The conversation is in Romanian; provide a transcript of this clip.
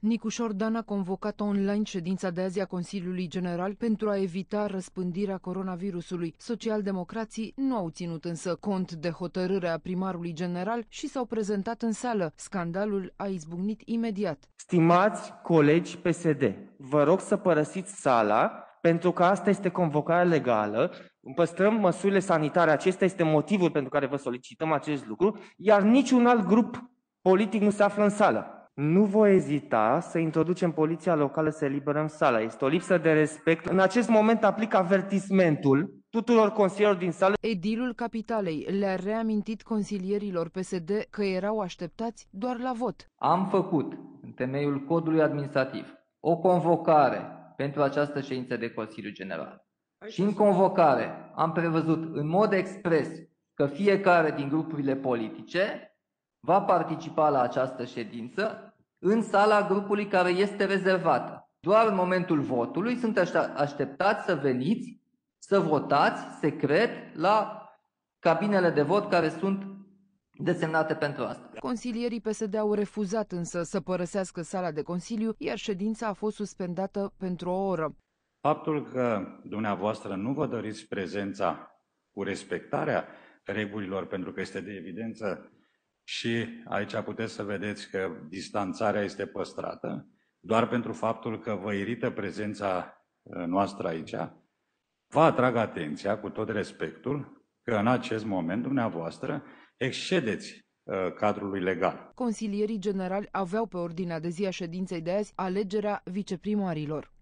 Nicu Șordan a convocat online ședința de azi a Consiliului General pentru a evita răspândirea coronavirusului. Socialdemocrații nu au ținut însă cont de hotărârea primarului general și s-au prezentat în sală. Scandalul a izbucnit imediat. Stimați colegi PSD, vă rog să părăsiți sala pentru că asta este convocarea legală, păstrăm măsurile sanitare, acesta este motivul pentru care vă solicităm acest lucru, iar niciun alt grup politic nu se află în sală. Nu voi ezita să introducem poliția locală să eliberăm sala. Este o lipsă de respect. În acest moment aplic avertismentul tuturor consilierilor din sală. Edilul Capitalei le-a reamintit consilierilor PSD că erau așteptați doar la vot. Am făcut, în temeiul codului administrativ, o convocare pentru această ședință de Consiliu General. Și în convocare am prevăzut în mod expres că fiecare din grupurile politice va participa la această ședință în sala grupului care este rezervată. Doar în momentul votului sunt așteptați să veniți, să votați secret la cabinele de vot care sunt desemnate pentru asta. Consilierii PSD au refuzat însă să părăsească sala de Consiliu, iar ședința a fost suspendată pentru o oră. Faptul că dumneavoastră nu vă doriți prezența cu respectarea regulilor, pentru că este de evidență și aici puteți să vedeți că distanțarea este păstrată, doar pentru faptul că vă irită prezența uh, noastră aici, vă atrag atenția cu tot respectul că în acest moment dumneavoastră excedeți uh, cadrului legal. Consilierii generali aveau pe ordinea de zi a ședinței de azi alegerea viceprimarilor.